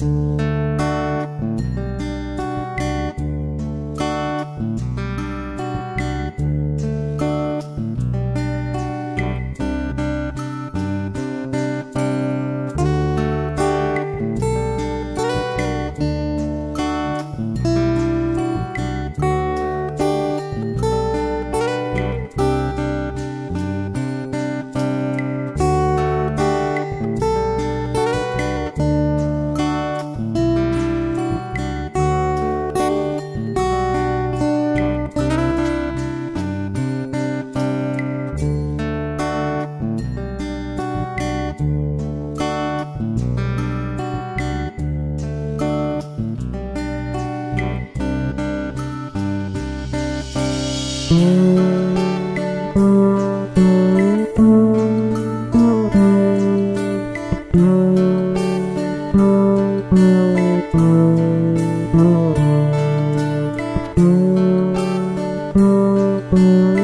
you Música